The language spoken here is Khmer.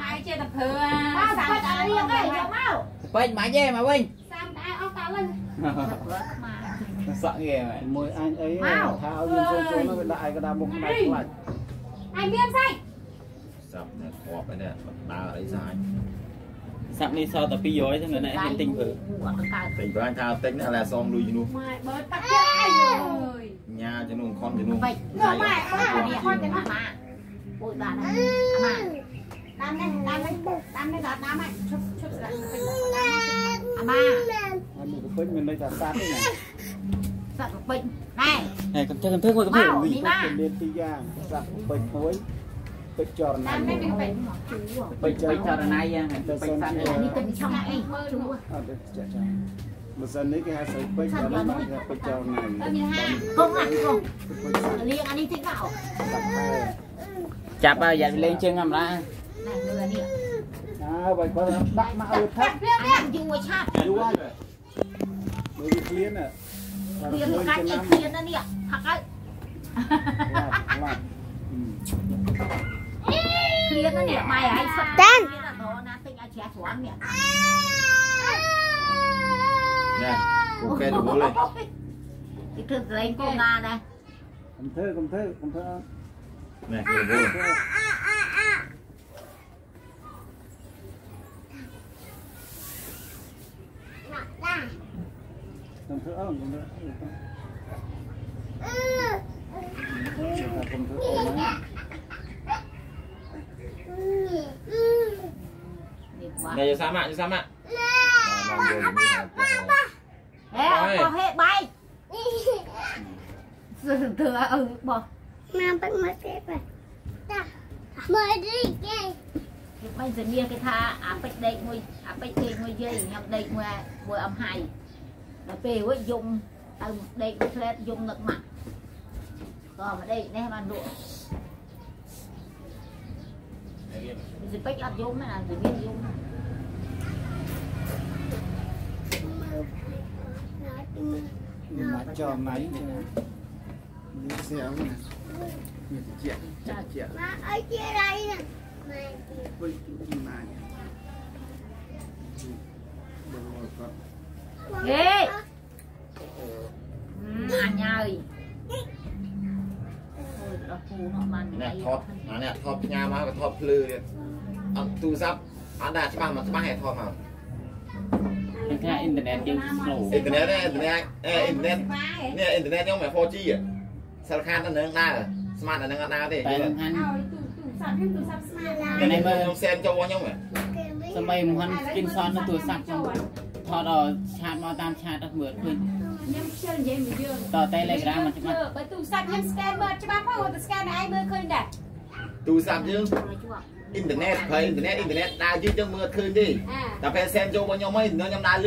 ម៉ែជាតែព្រឺ bao bao ta đi cái cho mau ពេញមកយេមកវិញសាមតែអស់តលើសក់គេមែនមួយអញអីថាឲ្យយើងចូលចូលនោះវាដាក់ឯកដាមុខដៃខ្លាច់អញមានស្អីសាប់នេះគ្រាប់ឯនេះដើរអីសាច់សាប់នេះសល់តែ200ទេនៅនេះទិញព្រឺពេញបើថាទិញនេះឥឡូវសំលុយជំនួសម៉ែបើតាក់ទៀតអីអើយញ៉ាជំនួសខំជំនួស vậy នោះម៉ែម៉ែនេះខត់ទៅណា mà ôi bà này mà តាម នេះតាមនេះតាមនេះដល់តាមហ្នឹងឈប់ឈប់ស្រាក់ à mà ហើយមួយពេញមានន័យថាសាត់ទេណា sợ một bệnh này ហេកំចឹងកំធ្វើមួយកំធ្វើ mau វា đi មាន mà ពីរយ៉ាងសាត់ពេញមួយពេញចរណៃតាមនេះវាពេញពេញចពេរញចរណៃយ៉ាងពេញសាត់ đi tìm trong này chú អត់ទេចាចាបើសិននេះគេហៅស្រីពេញបើនេះគេពេញចរណៃទៅមានហា không ăn không ពេញសាត់ liền ăn đi thích vào សាត់ហើយចាប់ហើយយ៉ាលេងជើងធម្មតា này à vậy có bắt mã được thấp anh dùng một chạp đúng không bởi vì khiến à khiến một cái chỉ khiến nó đi ạ thật ấy khiến nó đi mày ấy sắp tên ai trẻ xuống miệng nè cô kê được bố lấy cô nga đây. cầm thư cầm nè cầm thư Này cho Sam ạ, cho Sam ạ. Ê, bỏ hết bay. Thừa à, ừ, bỏ. Nam bắt mất cái này. Mời đi kìa. Cái quay dần nia cái tha, áp bạch đây ngồi, áp bạch đây ngồi dây, nhập đây ngồi, à, vừa âm hài ដល់ពេលវិញយំទៅដេកផ្លែតយំងឹកម៉ាក់ក៏មកដេកនេះបានលក់វាពេចអត់យំណាវាមានយំណាមកចោលណៃនេះសៀវណានេះជាជាជាមកអីជារៃណាមកពីពីមកបងមកគាត់ ừ, anh ơi Ôi, nó phù nó mà ណែ này ថតអានេះថតផ្ញើមកក៏ថតភ្លឺទៀតអត់ទូរស័ព្ទអត់ដាក់ច្បាស់មកច្បាស់ឲ្យថតមកនឹងថាអ៊ីនធឺណិតយើង slow អ៊ីនធឺណិតអ៊ីនធឺណិតអេអ៊ីនធឺណិតនេះអ៊ីនធឺណិតខ្ញុំមិន 4G សិលខានទៅនឹងដើរស្មាតតែនឹងអត់ដើរទេតែយល់សំខាន់ឲ្យទូទូសាប់ខ្ញុំទូសាប់ស្មារតីតែនេះមើលខ្ញុំសែនចូលខ្ញុំហ៎សម័យមហាន់ skin son នៅទូរស័ព្ទខ្ញុំថតដល់ឆាតមកតាមឆាតដល់មើលឃើញ ខ្ញុំខ្ជិលនិយាយមួយយើងត Telegram មកច្បាស់បើទូសាប់ខ្ញុំ scan មើលច្បាស់មកទៅ scan ឯងមើលឃើញដែរទូរស័ព្ទយើង Rồi chưa? អ៊ីនធឺណិតព្រៃអ៊ីនធឺណិតអ៊ីនធឺណិតដើរយឺតយើងមើលឃើញទេអាតែពេលសែនចូលរបស់ខ្ញុំហីខ្ញុំដើរ